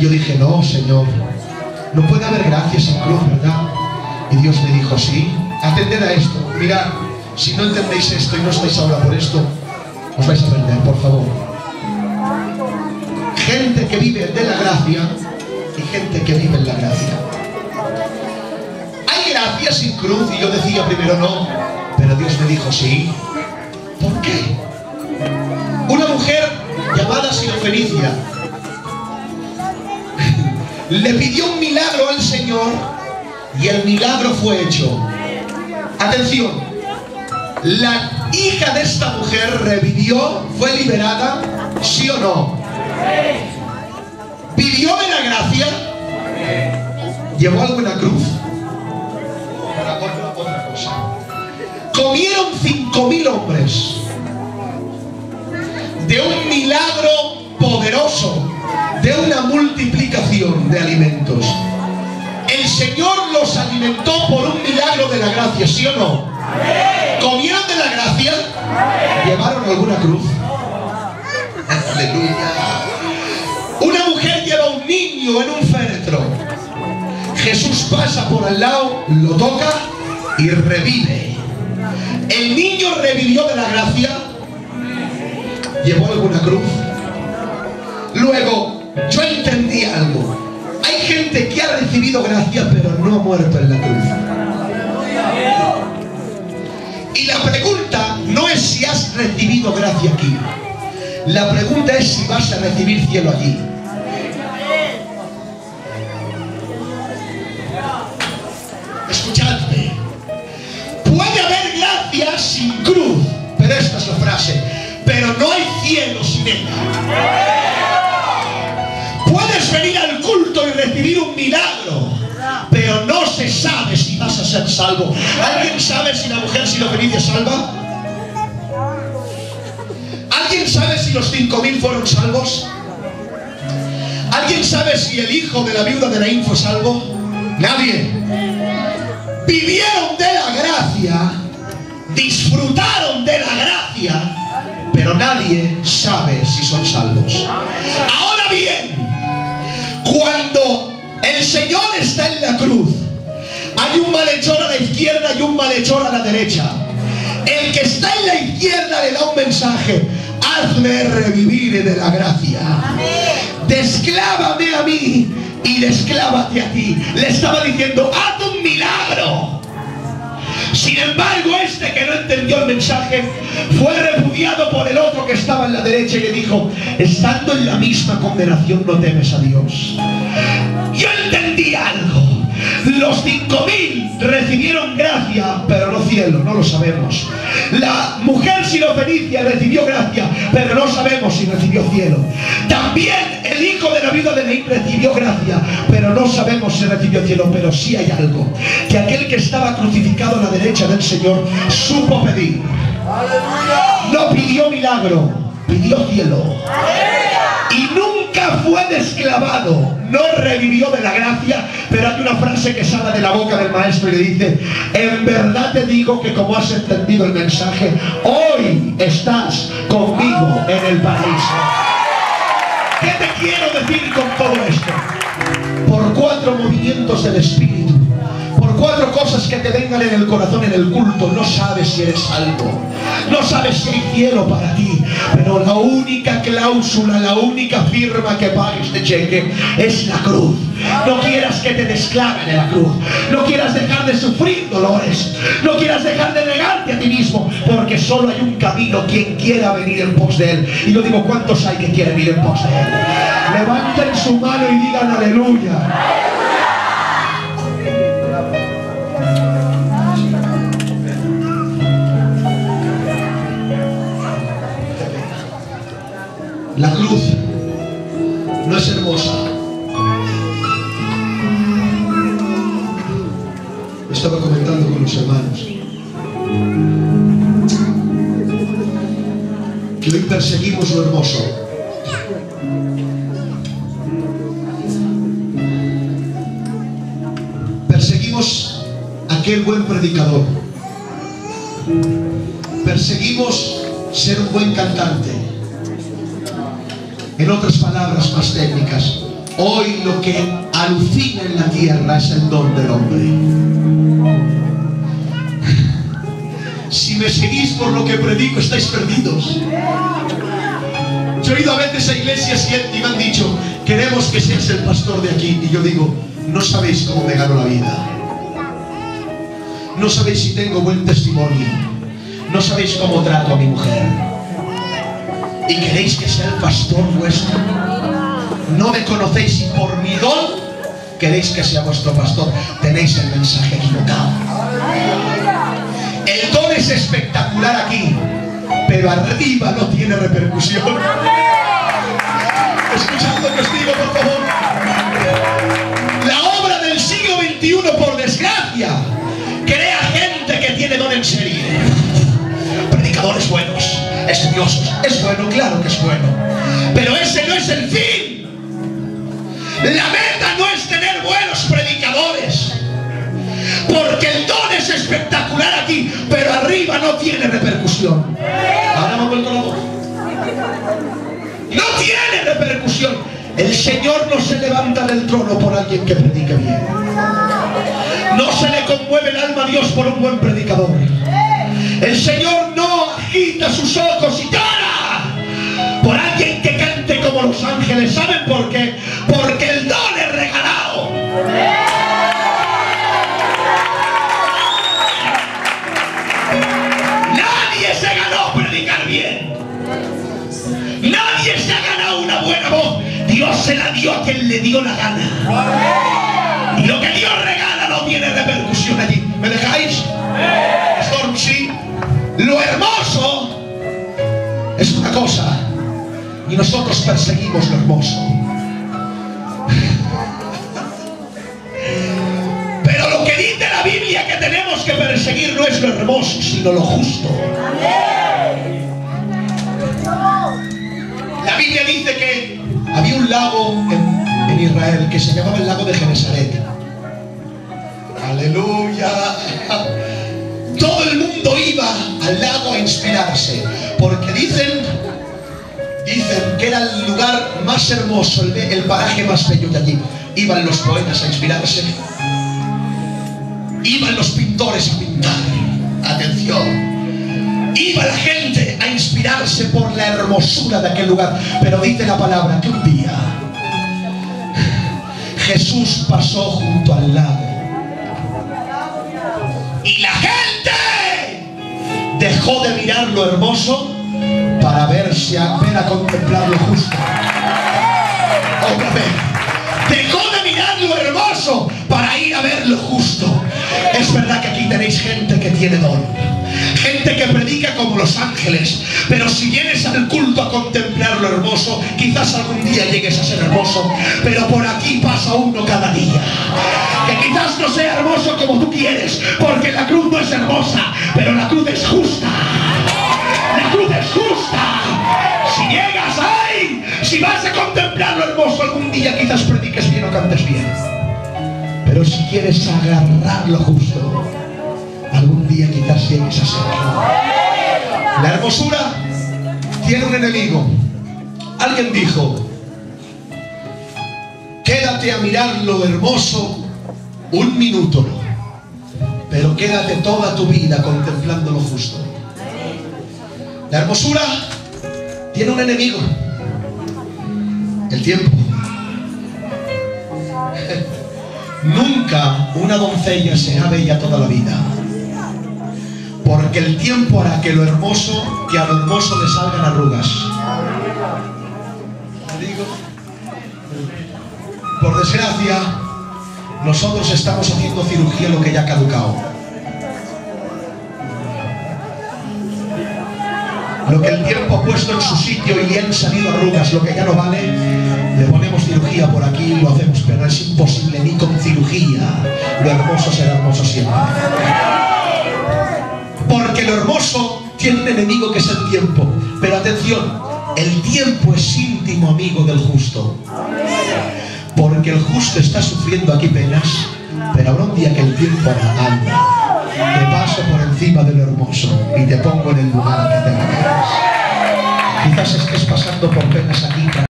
Y yo dije, no, Señor, no puede haber gracia sin cruz, ¿verdad? Y Dios me dijo, sí, atended a esto. Mirad, si no entendéis esto y no estáis ahora por esto, os vais a perder, por favor. Gente que vive de la gracia y gente que vive en la gracia. Hay gracia sin cruz y yo decía primero no, pero Dios me dijo sí. ¿Por qué? Una mujer llamada Sirofenicia le pidió un milagro al Señor y el milagro fue hecho. Atención, la hija de esta mujer revivió, fue liberada, ¿sí o no? ¿Pidió de la gracia? ¿Llevó cruz? Para otra, otra cosa. Comieron cinco mil hombres de un milagro poderoso, de una multiplicación de alimentos. El Señor los alimentó por un milagro de la gracia, ¿sí o no? ¿Comieron de la gracia? ¿Llevaron alguna cruz? Aleluya. Una mujer lleva un niño en un féretro. Jesús pasa por al lado, lo toca y revive. El niño revivió de la gracia. ¿Llevó alguna cruz? Luego, yo entendí algo. Hay gente que ha recibido gracia pero no ha muerto en la cruz. Y la pregunta no es si has recibido gracia aquí. La pregunta es si vas a recibir cielo allí. Escuchadme. Puede haber gracia sin cruz, pero esta es la frase. Pero no hay cielo sin ella. Venir al culto y recibir un milagro, pero no se sabe si vas a ser salvo. ¿Alguien sabe si la mujer si lo es salva? ¿Alguien sabe si los cinco mil fueron salvos? ¿Alguien sabe si el hijo de la viuda de Naín fue salvo? Nadie. Vivieron de la gracia, disfrutaron de la gracia, pero nadie sabe si son salvos. Ahora bien, hay un malhechor a la izquierda y un malhechor a la derecha. El que está en la izquierda le da un mensaje. Hazme revivir de la gracia. Desclávame a mí y desclávate a ti. Le estaba diciendo, haz un milagro. Sin embargo, este que no entendió el mensaje fue repudiado por el otro que estaba en la derecha y le dijo, estando en la misma condenación no temes a Dios. Los cinco mil recibieron gracia, pero no cielo, no lo sabemos. La mujer sirofenicia recibió gracia, pero no sabemos si recibió cielo. También el hijo de la vida de Leí recibió gracia, pero no sabemos si recibió cielo. Pero sí hay algo, que aquel que estaba crucificado a la derecha del Señor supo pedir. No pidió milagro, pidió cielo. Y nunca fue desclavado, no revivió de la gracia, pero hay una frase que sale de la boca del maestro y le dice, en verdad te digo que como has entendido el mensaje, hoy estás conmigo en el paraíso. ¿Qué te quiero decir con todo esto? Por cuatro movimientos del Espíritu cuatro cosas que te vengan en el corazón en el culto, no sabes si eres salvo. No sabes si hay cielo para ti. Pero la única cláusula, la única firma que pagues de cheque es la cruz. No quieras que te desclaven de la cruz. No quieras dejar de sufrir dolores. No quieras dejar de negarte a ti mismo. Porque solo hay un camino quien quiera venir en pos de él. Y yo digo, ¿cuántos hay que quieren ir en pos de él? Levanten su mano y digan aleluya. La cruz no es hermosa. Estaba comentando con los hermanos que hoy perseguimos lo hermoso. Perseguimos aquel buen predicador. Perseguimos ser un buen cantante en otras palabras más técnicas, Hoy lo que alucina en la tierra es el don del hombre. Si me seguís por lo que predico, estáis perdidos. Yo he ido a veces a iglesias y me han dicho, queremos que seas el pastor de aquí. Y yo digo, no sabéis cómo me gano la vida. No sabéis si tengo buen testimonio. No sabéis cómo trato a mi mujer. Y queréis que sea el pastor vuestro. No me conocéis y por mi don queréis que sea vuestro pastor. Tenéis el mensaje equivocado. El don es espectacular aquí, pero arriba no tiene repercusión. Escuchad lo que os digo, por favor. La obra del siglo XXI, por desgracia, crea gente que tiene don en serie. Predicadores buenos, estudiosos. Es bueno, claro que es bueno. Pero ese no es el fin. La meta no es tener buenos predicadores. Porque el don es espectacular aquí, pero arriba no tiene repercusión. Ahora me vuelto la voz. No tiene repercusión. El Señor no se levanta del trono por alguien que predique bien. No se le conmueve el alma a Dios por un buen predicador. El Señor agita sus ojos y llora por alguien que cante como los ángeles. ¿Saben por qué? Porque el don es regalado. Nadie se ganó predicar bien. Nadie se ha ganado una buena voz. Dios se la dio a quien le dio la gana. Lo que Dios regala no tiene repercusión allí. ¿Me dejáis? Nosotros perseguimos lo hermoso. Pero lo que dice la Biblia que tenemos que perseguir no es lo hermoso, sino lo justo. La Biblia dice que había un lago en, Israel que se llamaba el lago de Genesaret. Aleluya. Todo el mundo iba al lago a inspirarse, porque dicen, dicen que era el lugar más hermoso, el, paraje más bello de allí. Iban los poetas a inspirarse, iban los pintores a pintar. Atención, iba la gente a inspirarse por la hermosura de aquel lugar. Pero dice la palabra que un día Jesús pasó junto al lago. Y la gente dejó de mirar lo hermoso para verse a, ver a contemplar lo justo. Otra vez. Dejó de mirar lo hermoso para ir a ver lo justo. Es verdad que aquí tenéis gente que tiene don. Gente que predica como los ángeles. Pero si vienes al culto a contemplar lo hermoso, quizás algún día llegues a ser hermoso. Pero por aquí pasa uno cada día. Que quizás no sea hermoso como tú quieres. Porque la cruz no es hermosa, pero la cruz es justa. Justa. Si llegas ahí, si vas a contemplar lo hermoso algún día, quizás prediques bien o cantes bien. Pero si quieres agarrar lo justo, algún día quizás llegues a serlo. La hermosura tiene un enemigo. Alguien dijo, quédate a mirar lo hermoso un minuto, pero quédate toda tu vida contemplando lo justo. La hermosura tiene un enemigo, el tiempo. Nunca una doncella será bella toda la vida. Porque el tiempo hará que lo hermoso, que a lo hermoso le salgan arrugas. Por desgracia, nosotros estamos haciendo cirugía lo que ya ha caducado. Lo que el tiempo ha puesto en su sitio y han salido arrugas, lo que ya no vale, le ponemos cirugía por aquí y lo hacemos, pero es imposible ni con cirugía. Lo hermoso será hermoso siempre. Porque lo hermoso tiene un enemigo que es el tiempo. Pero atención, el tiempo es íntimo amigo del justo. Porque el justo está sufriendo aquí penas, pero habrá un día que el tiempo hará anda. Te paso por encima de lo hermoso y te pongo en el lugar que te mereces. Quizás estés pasando por penas aquí.